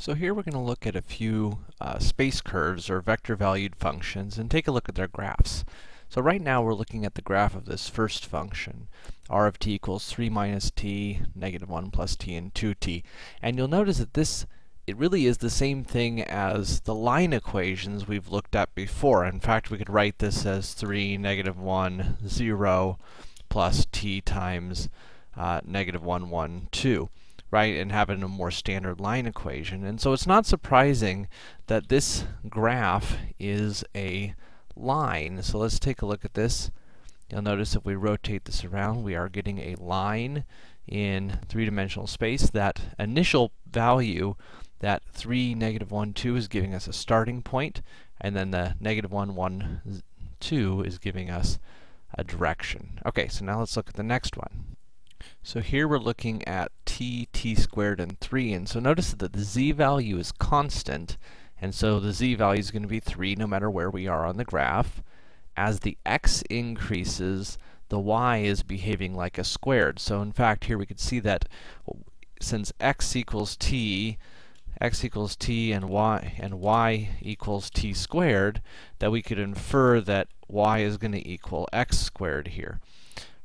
So here we're going to look at a few uh, space curves or vector valued functions and take a look at their graphs. So right now we're looking at the graph of this first function, r of t equals 3 minus t, negative 1 plus t, and 2t. And you'll notice that this, it really is the same thing as the line equations we've looked at before. In fact, we could write this as 3, negative 1, 0, plus t times uh, negative 1, 1, 2 right, and have it in a more standard line equation. And so it's not surprising that this graph is a line. So let's take a look at this. You'll notice if we rotate this around, we are getting a line in three-dimensional space. That initial value, that 3, negative 1, 2, is giving us a starting point, and then the negative 1, 1, 2 is giving us a direction. Okay, so now let's look at the next one. So here we're looking at t, squared, and 3. And so notice that the z value is constant. And so the z value is going to be 3 no matter where we are on the graph. As the x increases, the y is behaving like a squared. So in fact, here we could see that since x equals t, x equals t and y and y equals t squared, that we could infer that y is going to equal x squared here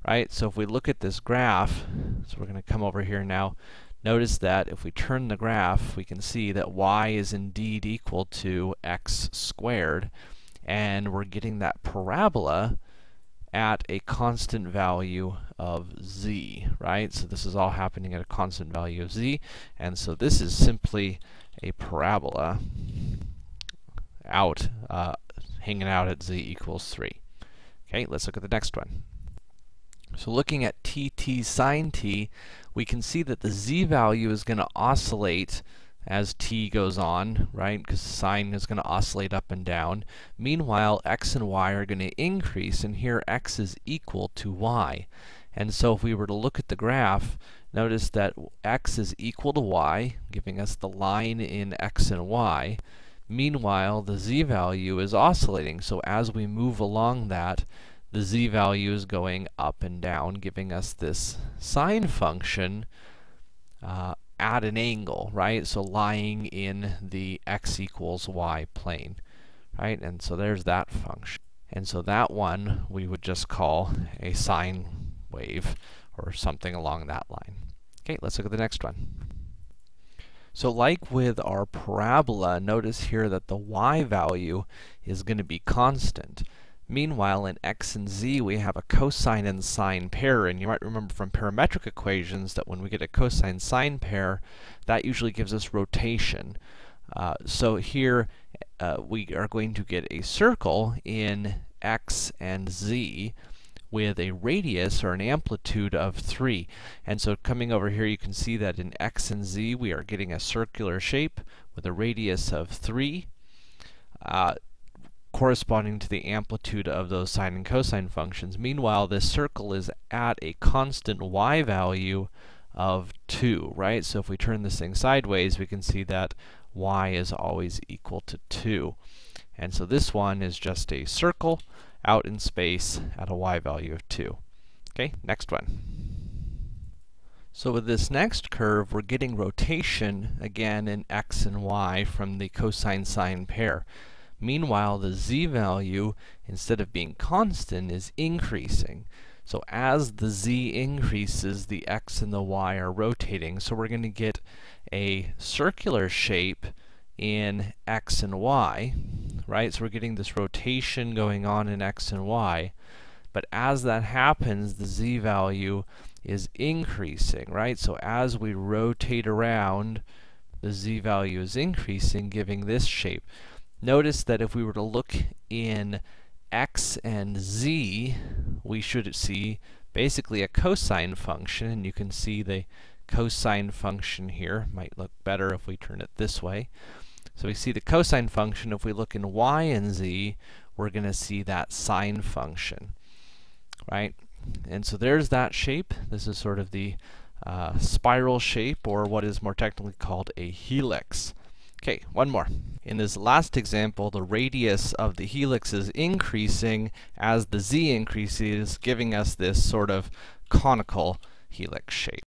right? So if we look at this graph, so we're going to come over here now, notice that if we turn the graph, we can see that y is indeed equal to x squared, and we're getting that parabola at a constant value of z, right? So this is all happening at a constant value of z, and so this is simply a parabola out, uh, hanging out at z equals 3. Okay, let's look at the next one. So looking at tt sine t, we can see that the z value is going to oscillate as t goes on, right? Because sine is going to oscillate up and down. Meanwhile, x and y are going to increase, and here x is equal to y. And so if we were to look at the graph, notice that x is equal to y, giving us the line in x and y. Meanwhile, the z value is oscillating, so as we move along that, the z value is going up and down, giving us this sine function uh, at an angle, right? So lying in the x equals y plane, right? And so there's that function. And so that one we would just call a sine wave or something along that line. Okay, let's look at the next one. So like with our parabola, notice here that the y value is going to be constant. Meanwhile, in x and z, we have a cosine and sine pair, and you might remember from parametric equations that when we get a cosine sine pair, that usually gives us rotation. Uh, so here, uh, we are going to get a circle in x and z with a radius or an amplitude of 3. And so coming over here, you can see that in x and z, we are getting a circular shape with a radius of 3. Uh, corresponding to the amplitude of those sine and cosine functions. Meanwhile, this circle is at a constant y value of 2, right? So if we turn this thing sideways, we can see that y is always equal to 2. And so this one is just a circle out in space at a y value of 2. Okay, next one. So with this next curve, we're getting rotation again in x and y from the cosine-sine pair. Meanwhile, the z value, instead of being constant, is increasing. So as the z increases, the x and the y are rotating. So we're going to get a circular shape in x and y, right? So we're getting this rotation going on in x and y. But as that happens, the z value is increasing, right? So as we rotate around, the z value is increasing, giving this shape. Notice that if we were to look in x and z, we should see basically a cosine function, and you can see the cosine function here. Might look better if we turn it this way. So we see the cosine function. If we look in y and z, we're going to see that sine function, right? And so there's that shape. This is sort of the uh, spiral shape, or what is more technically called a helix. Okay, one more. In this last example, the radius of the helix is increasing as the z increases, giving us this sort of conical helix shape.